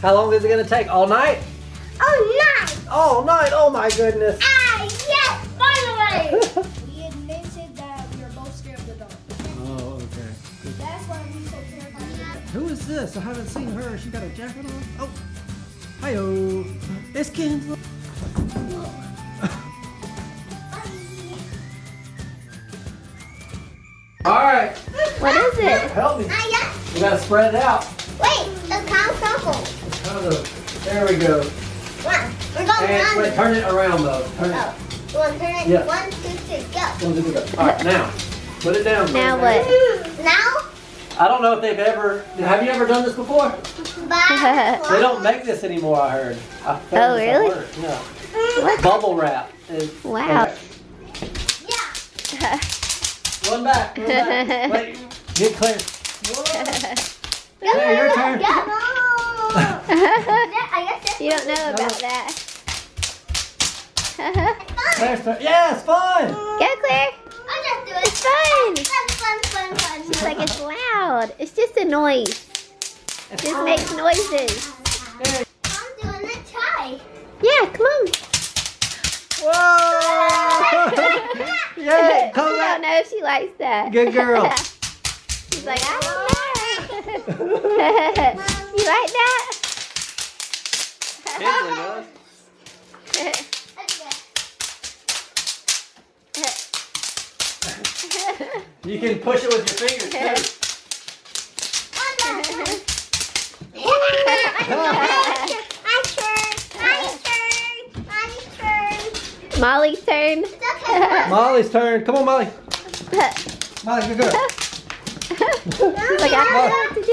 How long is it gonna take? All night? Oh, nice! All night. Oh my goodness. Ah, yes! Finally! We admitted that we are both scared of the dark. Oh, okay. That's why we so terrified of. Who is this? I haven't seen her. She got a jacket on. Oh, hi-oh. It's Kinsley. All right, What is it? help me. We gotta spread it out. Wait, the cow circle. Kind of- There we go. One. We're going And wait, turn it around though. Turn it. Oh. You want to turn it? Yeah. One, two, three, go. One, two, three, go. All right, now put it down. Now Put it down. what? Now, I don't know if they've ever. Have you ever done this before? They don't make this anymore. I heard. I Oh, really? work, Yeah. Bubble wrap. is- Wow. Okay. Yeah. One back. One back. Wait. Get clear. Whoa. Go, Hey, your go, turn. go. Yeah, I guess you don't know about that. Klaire's. Yeah, it's fun. Go, Klaire. I'll just do it. It's fun. Fun, fun, fun, fun. She's like, it's loud. It's just a noise. It just makes noises. Hey. I'm doing a try. Yeah, come on. Whoa. yeah, she come don't know if she likes that. Good girl. She's like, I don't know. you like that? Kinsley does. You can push it with your fingers too. Molly's turn. Molly's turn. Come on, Molly. Molly, good girl. She's like, I don't know what to do.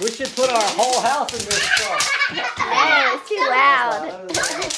We should put our whole house in this stuff. No, it's too loud.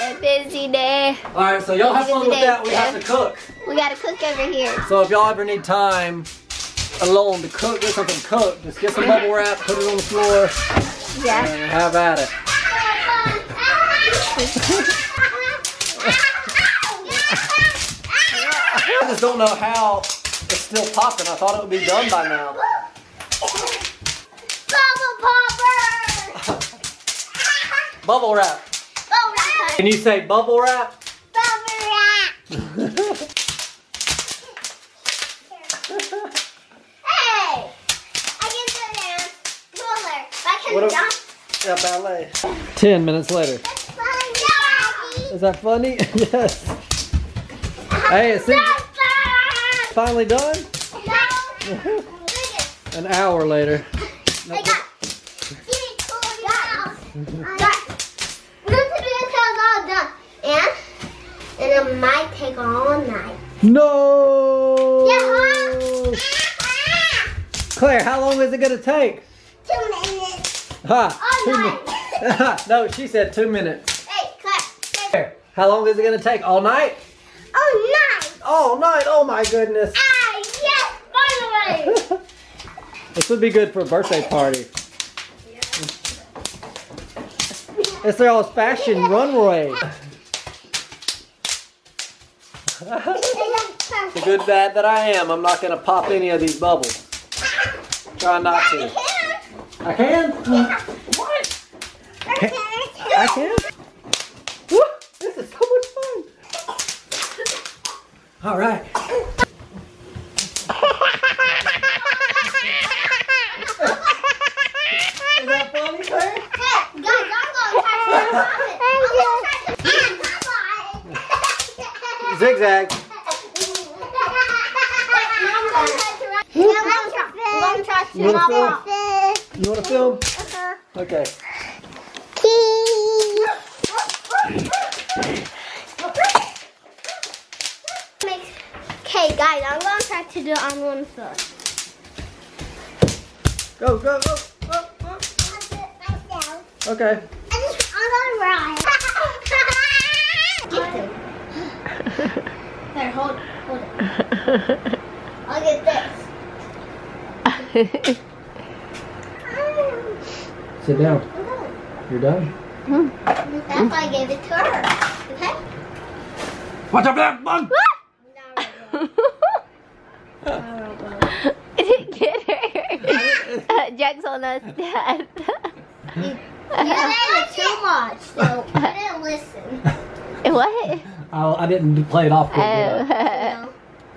a busy day. All right, so y'all have fun with that. We have to cook. We gotta cook over here. So if y'all ever need time alone to cook, get something cooked, just get some bubble wrap, put it on the floor, Yeah. and have at it. I just don't know how it's still popping. I thought it would be done by now. Bubble popper! Bubble wrap. Bubble wrap! Can you say bubble wrap? Bubble wrap! Hey! I can do dance. Roller. I can What a- jump. Yeah, ballet. Ten minutes later. That's fun, Daddy. Is that funny? yes. Hey, it seems That's fun. finally done. No. An hour later. I got really cool house. Got look at this house all done. And and it might take all night. No. Yeah, huh? Klaire, how long is it gonna take? Two minutes. Ha. All two night. minutes. no, she said two minutes. hey, Klaire. Klaire. How long is it gonna take? All night? All night. All night. Oh my goodness. Ah, yes, finally. this would be good for a birthday party. It's their old fashioned runway. The good dad that I am, I'm not gonna pop any of these bubbles. Try not to. I can? What? I can? Woo, this is so much fun. All right. Is that funny, Klaire? Hey, guys, I'm gonna try to I'm gonna try to- Ah, Popeye. Zigzag. I'm gonna try to You wanna film? You want to film? Okay. Okay, guys, I'm gonna try to do it on one foot. Go, go, go. Oh, oh. Okay. I'm gonna ride. Here, hold, hold it. I'll get this. Sit down. You're done. That's why I gave it to her. Okay? Watch out for that bug! Get her. Uh, Jack's on us, Dad. You made it too much, so you didn't listen. what? I, I didn't play it off good. did I? Oh.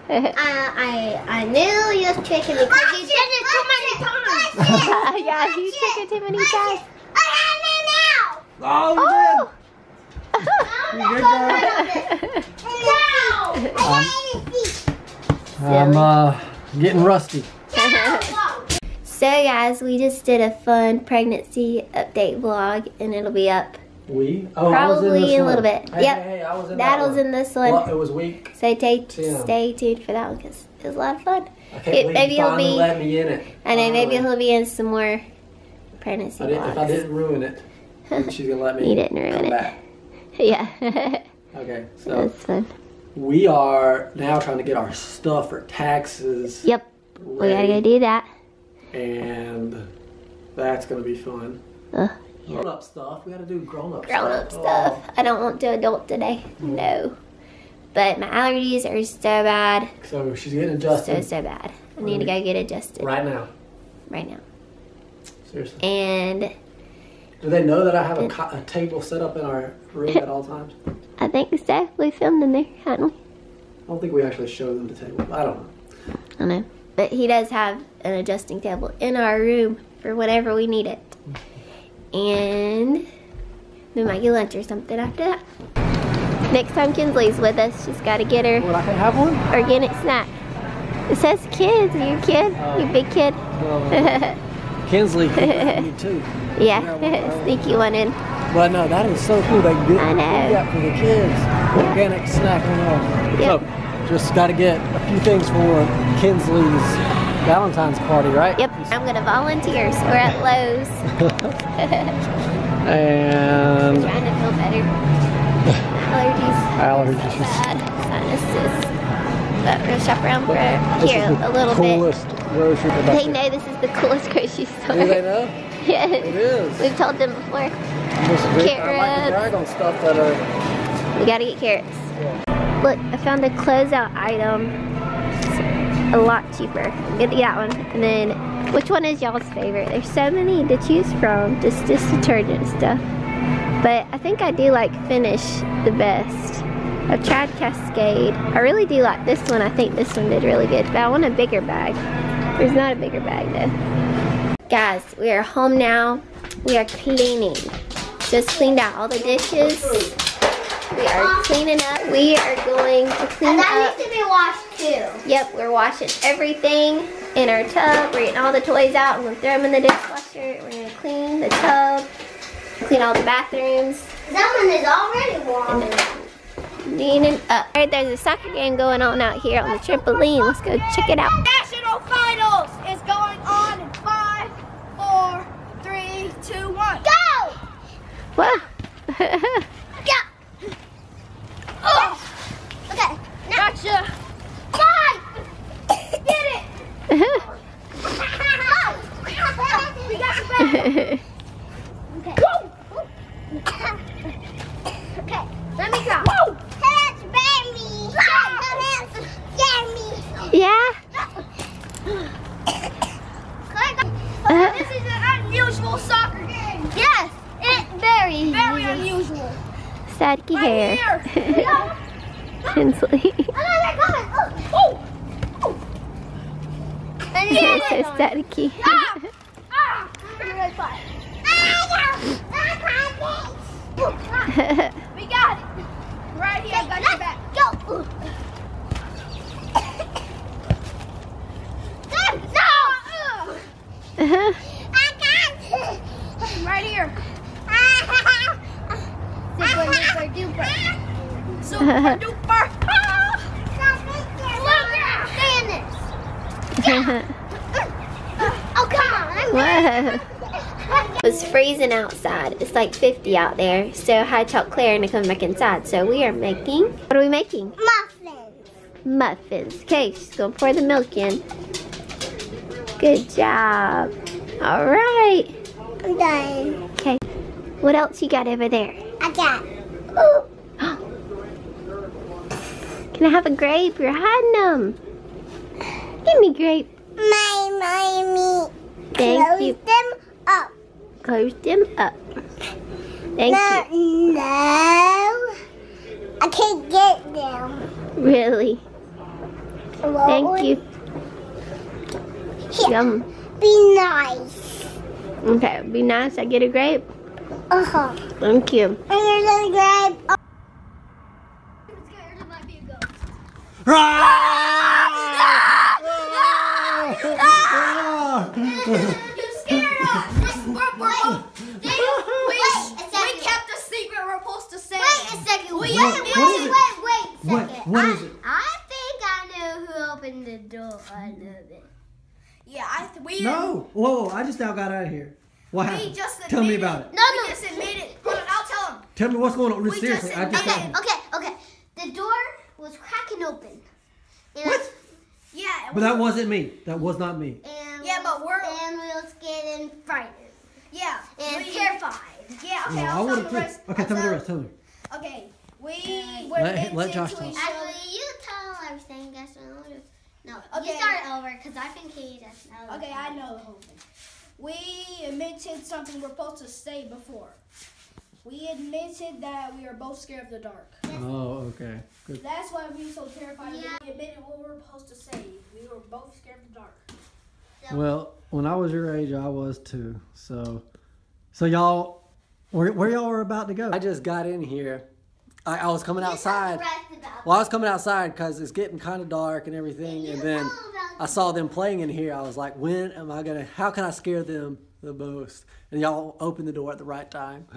I, I, I knew you was tricking me because you did it too many times. yeah, you took it too many times. I have it now. Oh, you Oh. did. You good, girl? No. I got it. I'm uh, getting rusty. So guys, we just did a fun pregnancy update vlog and it'll be up We? Oh, I was in probably a little bit. Hey, yep. hey, hey, I was in that that was in this one. Well, it was week. So stay, Ten. stay tuned for that one because it was a lot of fun. I can't It- maybe it'll be- let me in it. I know maybe he'll be in some more pregnancy I didn't, if I didn't ruin it, she's gonna let me You didn't ruin it. Yeah. Okay, so That's fun. we are now trying to get our stuff for taxes Yep. We gotta go do that. and that's gonna be fun. Ugh. Grown up stuff. We gotta do grown up Grown up stuff. stuff. Oh. I don't want to adult today. No. But my allergies are so bad. Oh, so she's getting adjusted so so bad. I need to go get adjusted right now. right now. Seriously. And Do they know that I have a, a table set up in our room at all times? I think so. We filmed in there, hadn't we? I don't think we actually showed them the table. I don't know. I know. But he does have an adjusting table in our room for whenever we need it. And we might get lunch or something after that. Next time Kinsley's with us, she's got to get her Well, I can have one. organic snack. It says kids. Are you kid? Oh. You a big kid? Kinsley, you too. yeah, sneaky one in. But no, that is so cool. They get I know. For the kids. Organic snack and all. Yep. So, just got to get a few things for Kinsley's Valentine's party, right? Yep, I'm gonna volunteer. So we're at Lowe's, And trying to feel better. Allergies. allergies. bad sinuses. But we're gonna shop around for This here is the a little bit. coolest grocery They know this is the coolest grocery store. Do they know? It yes. is. We've told them before. Great. I like to Carrots. on stuff that are. We gotta get carrots. Look, I found a closeout item. A lot cheaper. Get that one. And then, which one is y'all's favorite? There's so many to choose from. Just, just detergent stuff. But I think I do like Finish the best. I've tried Cascade. I really do like this one. I think this one did really good. But I want a bigger bag. There's not a bigger bag though. Guys, we are home now. We are cleaning. Just cleaned out all the dishes. We are cleaning up. We are going to clean And that up. needs to be washed too. Yep, we're washing everything in our tub. We're getting all the toys out. We're gonna throw them in the dishwasher. We're gonna clean the tub, clean all the bathrooms, That one is already warm. cleaning up. All right, there's a soccer game going on out here on the trampoline. Let's go check it out. National Finals is going on in five, four, three, two, one. Go! Wow. Go! Oh. Okay. Now. Gotcha. Bye! Get it! We got the back. Okay. okay, let me go. Woo! That's baby. That's Jamie. yeah. Uh, This is an unusual soccer game. Yes, it's very, Very unusual. Sadky hair. Here. Go. Kinsley. Oh, no, they're coming. Oh. Oh. And You're then- so staticky. Ah. Really fun. We got it. Right here. I got your back. Go. Right here. Super duper duper. Super duper. Oh, come on. Whoa. It's freezing outside. It's like 50 out there. So hi taught Klaire to come back inside. So we are making, what are we making? Muffins. Muffins. Okay, she's gonna pour the milk in. Good job. All right. I'm done. Okay. What else you got over there? I got. Can I have a grape? You're hiding them. Give me grape. My mommy. Thank Close you. them up. Close them up. Thank no, you. no. I can't get them. Really. Thank you. Here, Yum. be nice. Okay, be nice. I get a grape. Uh huh. Thank you. And you're gonna grab. Scared it might be a ghost. You scared us. We're, we're, we're, they, we, Wait a we second. kept a secret we're supposed to say. Wait a second. We Wait, have wait, to wait, is it? wait, wait a What- second. what I, is it? I think I know who opened the door. I know that. Yeah, I th- we No. Whoa, whoa, I just now got out of here. What We happened? just Tell me about it. No, we no. just admitted. Hold on, I'll tell him. Tell me what's going on. We Seriously, just I just Okay, got okay, okay. The door was cracking open. And What? Yeah. But that wasn't me. That was not me. And Yeah, but we're- and we were scared and frightened Yeah. and we, terrified. Yeah. Okay. I I'll tell the rest. Okay, I'll tell me the rest. Tell me. Okay. We were Let- let Josh to talk. each. Actually, you tell everything. Guess what? No, Okay. you start over because I think he just knows. Okay, I know the whole thing. We admitted something we're supposed to say before. We admitted that we are both scared of the dark. Oh, okay. Good. That's why we were so terrified. Yeah. We admitted what we were supposed to say. We were both scared of the dark. Well, when I was your age, I was too. So, so y'all, where, where y'all were about to go? I just got in here. I, I was coming outside. Well, I was coming outside because it's getting kind of dark and everything, and then I saw them playing in here. I was like, when am I gonna? How can I scare them the most? And y'all opened the door at the right time.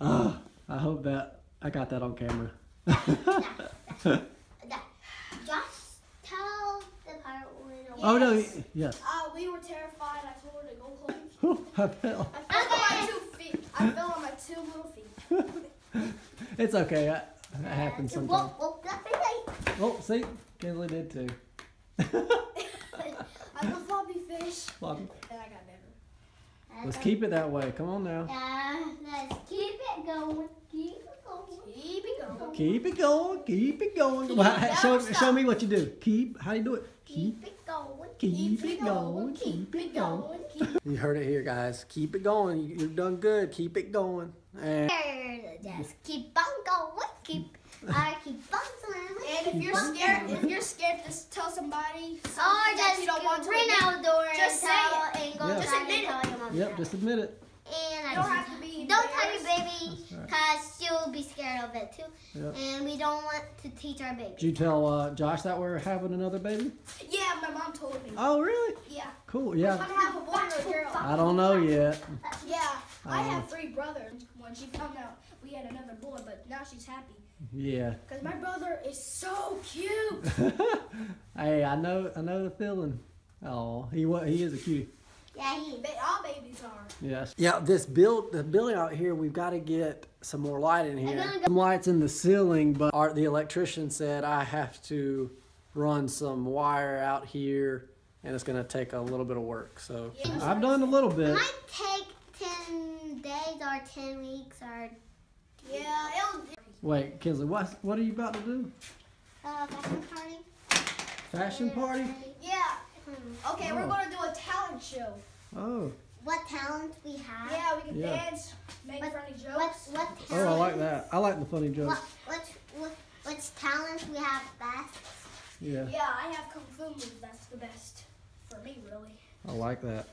Oh, I hope that I got that on camera. Just tell the part oh no, Yes. yes. Uh, we were terrified. I told her to go home. I fell. I fell on my two feet. I fell on my two little feet. It's okay. I, that happens sometimes. Whoa, whoa, that's okay. Oh, see, Kinsley did too. I'm a floppy fish. Well, And I got better. Let's keep it that way. Come on now. Uh, let's keep it going. Keep it going. Keep it going. Keep it going. Keep it going. Keep Well, it show, down, show me what you do. Keep. How do you do it? Keep. Keep it going. Keep it going. Keep it going. You heard it here, guys. Keep it going. You- You've done good. Keep it going. And Just keep on going. Keep. I keep on swimming. And if you're scared, if you're scared, just tell somebody Oh, Or just you don't want to run admit. out the door Just and say tell and go Yeah. Just admit and tell your mom. yep, just admit it. And I don't just- have to be Don't tell your embarrassed. baby right. because she'll be scared of it too. Yep. And we don't want to teach our baby. Did you tell uh, Josh that we're having another baby? Yeah, my mom told me. Oh, really? Yeah. Cool. I'm Yeah. gonna have a boy or a girl. I don't know yet. Yeah. I Oh. have three brothers. When she found out we had another boy, but now she's happy Yeah. because my brother is so cute. hey, I know. I know the feeling. Oh, he wa- he is a cutie. Yeah, he. All babies are. Yes. Yeah, this build, the building out here, we've got to get some more light in here. Some lights in the ceiling, but our, the electrician said I have to run some wire out here, and it's going to take a little bit of work. So Yeah. I've done a little bit. might take 10 days or 10 weeks or Yeah, it'll. Wait, Kinsley, what what are you about to do? uh, fashion party. Fashion party? Yeah. Hmm. Okay, Oh. we're gonna do a talent show. Oh, What talent we have. Yeah, we can Yeah. dance, make What- funny jokes. What, what oh. I like that. I like the funny What, jokes. what, what, which talent we have best? Yeah, Yeah, I have kung fu moves. That's the best for me, really. I like that.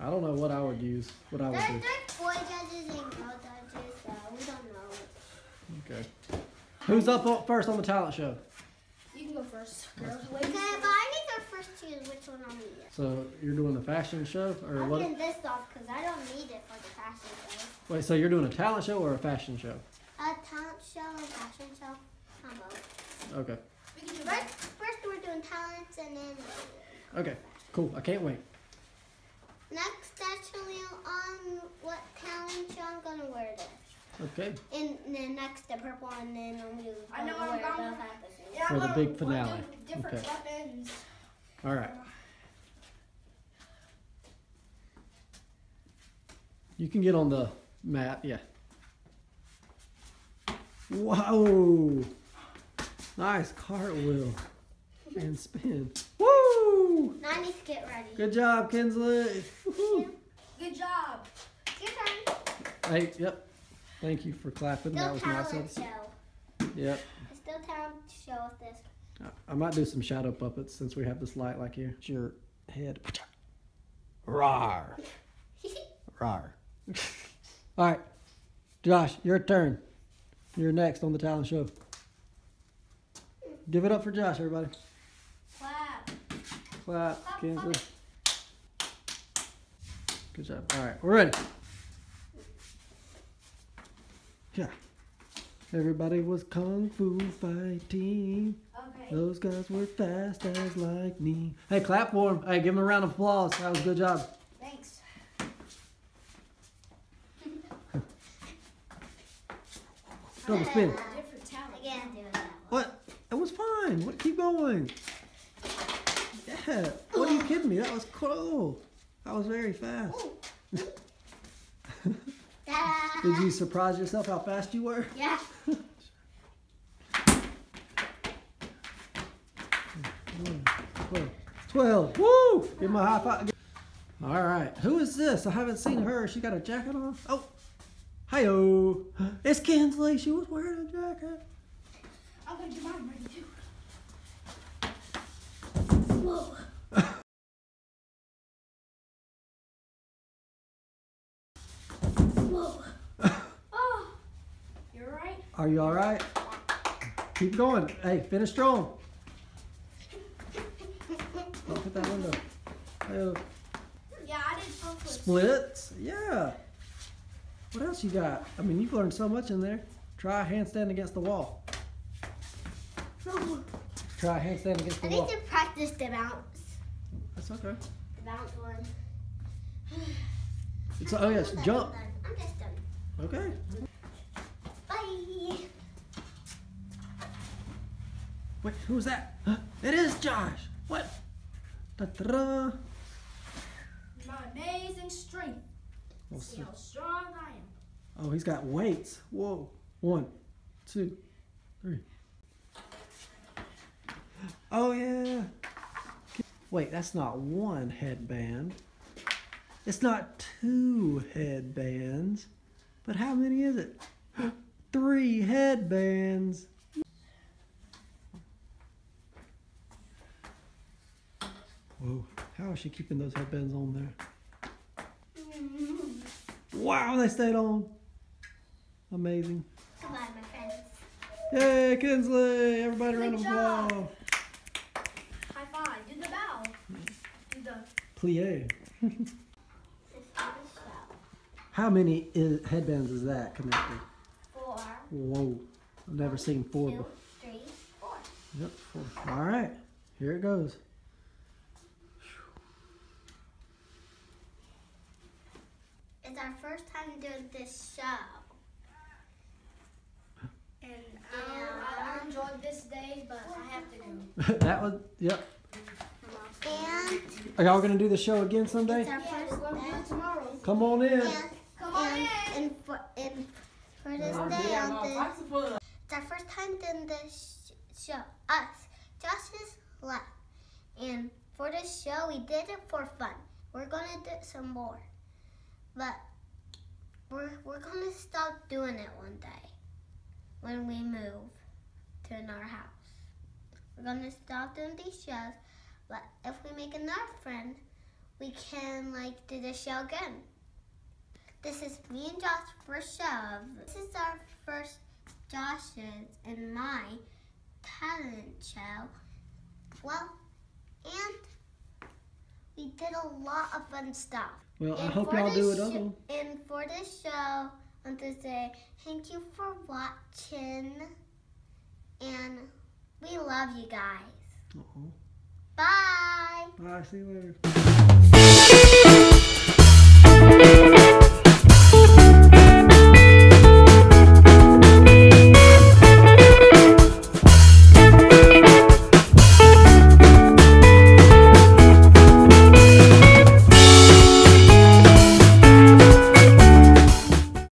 I don't know what I would use. What I would There, do. there's boy judges and girl judges, so we don't know. Okay. Who's up first on the talent show? You can go first, girl. Okay, but. I need to first choose which one I'll need it. So you're doing the fashion show or I'm what? getting this off because I don't need it for the fashion show. Wait, so you're doing a talent show or a fashion show? A talent show, and fashion show, combo. Okay. We can do First, first we're doing talents and then Okay. Cool. I can't wait. Next actually on what talent show I'm gonna wear this. Okay. And then next the purple and then I'm gonna I know wear I'm both gonna- at the Yeah, For the we'll- big we'll finale. do different Okay. weapons. All right. You can get on the mat. Yeah. Whoa. Nice cartwheel and spin. Woo! Now I need to get ready. Good job, Kinsley. Good job. Your turn. Hey, yep. Thank you for clapping. That was nice. talent of you. show. Yep. It's still talent show with this. I- I might do some shadow puppets since we have this light like here. It's your head. Rawr. Rawr. All right. Josh, your turn. You're next on the talent show. Give it up for Josh, everybody. Clap. Good job. All right, we're ready. Yeah. Everybody was kung fu fighting. Okay. Those guys were fast as lightning. Hey, clap for him. Hey, give him a round of applause. That was a good job. Thanks. Double spin. Again. What? That was fine. What? Keep going. Yeah. What are you kidding me? That was cool. That was very fast. Did you surprise yourself how fast you were? Yeah. Twelve. Twelve. Woo! Give a high five. All right. Who is this? I haven't seen her. She got a jacket on. Oh. Hi-oh. It's Kinsley. She was wearing a jacket. I'm gonna get mine ready too. Whoa. Whoa. Oh, you're right. Are you all right? Keep going. Hey, finish strong. Don't hit that window. Hey-oh. Yeah, I did. Splits. Yeah. What else you got? I mean, you've learned so much in there. Try a handstand against the wall. Oh. Try a handstand against the wall. To practice the bounce. That's okay. The bounce one. It's oh yes, I'm jump. I'm done. I'm just done. Okay. Bye. Wait, who's that? It is Josh. What? Da-da-da. My amazing strength. We'll See see. how strong I am. Oh, he's got weights. Whoa. One, two, three. Oh yeah. Wait, that's not one headband. It's not two headbands. But how many is it? Three headbands. Whoa. How is she keeping those headbands on there? Wow, they stayed on. Amazing. Goodbye, my friends. Yay, Kinsley! Everybody Good round of applause. High five. Do the bow. Do the. Plie. This is the show. How many is, headbands is that connected? Four, Whoa. I've never seen four two, before. three, four. Yep, four. All right. Here it goes. It's our first time doing this show. And I, I enjoyed this day, but I have to go. that was, yep. And Are y'all going to do the show again someday? it's our Yeah, first gonna do day. it tomorrow. Come on in. And, Come on and, in. and, for, and for this day on this, it's our first time doing this sh- show. Us. Josh is left. And for this show, we did it for fun. We're gonna do some more. But we're, we're gonna stop doing it one day when we move to our house. We're gonna stop doing these shows, but if we make another friend, we can like do the show again. This is me and Josh's first show. This is our first Josh's and my talent show. Well, and we did a lot of fun stuff. Well, I hope y'all do it all. And for this show, I want to say thank you for watching. And we love you guys. Uh-oh. Bye. Bye. See you later.